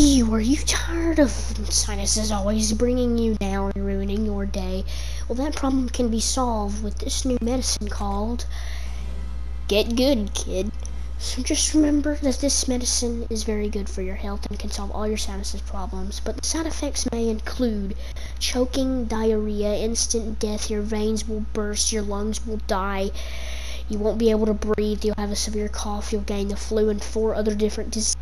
Hey, were you tired of sinuses always bringing you down and ruining your day? Well, that problem can be solved with this new medicine called Get Good, kid. So just remember that this medicine is very good for your health and can solve all your sinuses problems, but the side effects may include choking, diarrhea, instant death, your veins will burst, your lungs will die, you won't be able to breathe, you'll have a severe cough, you'll gain the flu and four other different diseases